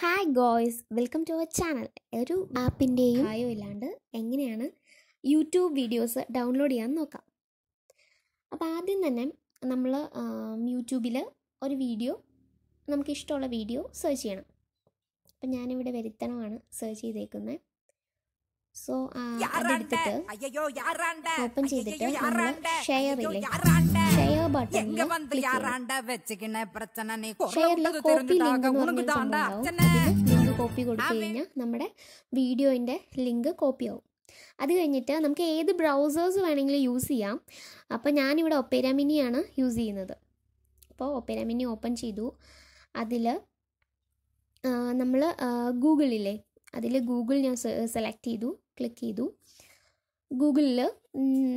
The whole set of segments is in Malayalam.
Hi guys welcome to our channel ഒരു ആപ്പിന്റെയും ആയോ ഇല്ലാണ്ട് എങ്ങനെയാണ് യൂട്യൂബ് വീഡിയോസ് ഡൗൺലോഡ് ചെയ്യാൻ നോക്കാം? അപ്പോൾ ആദ്യം തന്നെ നമ്മൾ യൂട്യൂബിൽ ഒരു വീഡിയോ നമുക്ക് ഇഷ്ടമുള്ള വീഡിയോ സെർച്ച് ചെയ്യണം. അപ്പം ഞാനിവിടെ വരുത്തണമാണ് സെർച്ച് ചെയ്തേക്കുന്നത് സോ അതെടുത്തിട്ട് ഓപ്പൺ ചെയ്തിട്ട് നമ്മൾ ഷെയർ ഇല്ലേ? ഷെയർ ബട്ടണിൽ ക്ലിക്ക് ചെയ്യണം. ഷെയറിൽ കോപ്പി ലിങ്ക് എന്ന് പറഞ്ഞൊരു സംഭവം ഉണ്ടാവും അതിൽ ലിങ്ക് കോപ്പി കൊടുത്തു കഴിഞ്ഞാൽ നമ്മുടെ വീഡിയോന്റെ ലിങ്ക് കോപ്പി ആവും. അത് കഴിഞ്ഞിട്ട് നമുക്ക് ഏത് ബ്രൗസേഴ്സ് വേണമെങ്കിലും യൂസ് ചെയ്യാം. അപ്പോൾ ഞാനിവിടെ ഒപ്പേരാമിനിയാണ് യൂസ് ചെയ്യുന്നത്. അപ്പോൾ ഒപ്പേരാമിനി ഓപ്പൺ ചെയ്തു. അതിൽ നമ്മൾ ഗൂഗിളില്ലേ? അതിൽ ഗൂഗിൾ ഞാൻ സെലക്ട് ചെയ്തു ക്ലിക്ക് ചെയ്തു. ഗൂഗിളിൽ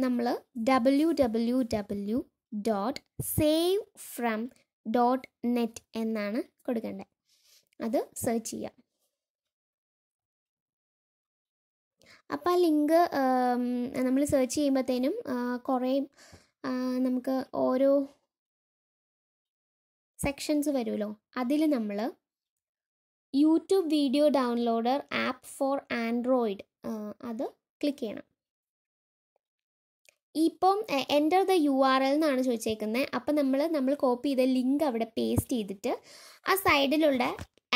നമ്മൾ W W W dot save from dot net എന്നാണ് കൊടുക്കേണ്ടത്. അത് സെർച്ച് ചെയ്യാം അപ്പം ആ ലിങ്ക് നമ്മൾ സെർച്ച് ചെയ്യുമ്പോഴത്തേനും കുറേ നമുക്ക് ഓരോ സെക്ഷൻസ് വരുമല്ലോ. അതിൽ നമ്മൾ YouTube video downloader app for Android അത് ക്ലിക്ക് ചെയ്യണം. ഇപ്പം enter the U R L എന്നാണ് ചോദിച്ചേക്കുന്നത് അപ്പം നമ്മൾ നമ്മൾ കോപ്പി ചെയ്ത ലിങ്ക് അവിടെ പേസ്റ്റ് ചെയ്തിട്ട് ആ സൈഡിലുള്ള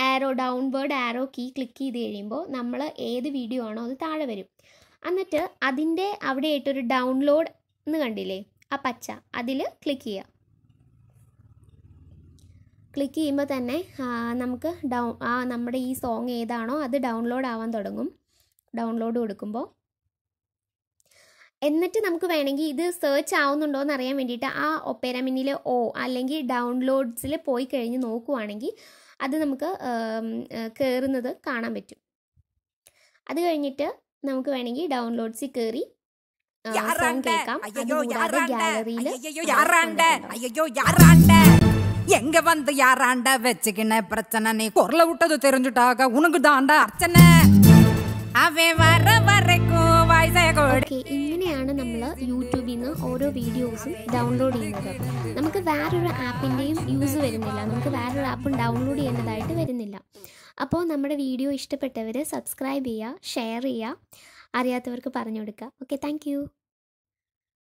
arrow downward arrow key click ചെയ്ത് കഴിയുമ്പോൾ നമ്മൾ ഏത് വീഡിയോ ആണോ അത് താഴെ വരും. എന്നിട്ട് അതിന്റെ അവിടെ ആയിട്ടൊരു ഡൗൺലോഡ് എന്ന് കണ്ടില്ലേ ആ പച്ച അതിൽ ക്ലിക്ക് ചെയ്യുക ക്ലിക്ക് ചെയ്യുമ്പോൾ തന്നെ നമുക്ക് ഡൗൺ ആ നമ്മുടെ ഈ സോങ് ഏതാണോ അത് ഡൗൺലോഡ് ആവാൻ തുടങ്ങും. ഡൗൺലോഡ് കൊടുക്കുമ്പോൾ എന്നിട്ട് നമുക്ക് വേണമെങ്കിൽ ഇത് സെർച്ച് ആവുന്നുണ്ടോ എന്ന് അറിയാൻ വേണ്ടിയിട്ട് ആ ഒപ്പേര മിന്നിലെ ഓ അല്ലെങ്കിൽ ഡൗൺലോഡ്സിൽ പോയി കഴിഞ്ഞ് നോക്കുവാണെങ്കിൽ അത് നമുക്ക് കയറുന്നത് കാണാൻ പറ്റും അത് കഴിഞ്ഞിട്ട് നമുക്ക് വേണമെങ്കിൽ ഡൗൺലോഡ്സിൽ കയറി സോങ് കേൾക്കാം അതുകൂടാതെ ഗാലറിയിൽ எங்க வந்து யாராண்ட வச்சுக்கின பிரச்சனை நீ குரல விட்டது தெரிஞ்சுட்டாக உனக்கு தாண்டா அர்ச்சனை அவன் ഓക്കെ ഇങ്ങനെയാണ് നമ്മൾ യൂട്യൂബിൽ നിന്ന് ഓരോ വീഡിയോസും ഡൗൺലോഡ് ചെയ്യുന്നത്. നമുക്ക് വേറൊരു ആപ്പിന്റെയും യൂസ് വരുന്നില്ല. നമുക്ക് വേറൊരു ആപ്പും ഡൗൺലോഡ് ചെയ്യേണ്ടതായിട്ട് വരുന്നില്ല. അപ്പോൾ നമ്മുടെ വീഡിയോ ഇഷ്ടപ്പെട്ടവർ സബ്സ്ക്രൈബ് ചെയ്യുക ഷെയർ ചെയ്യുക അറിയാത്തവർക്ക് പറഞ്ഞു കൊടുക്കുക. Okay thank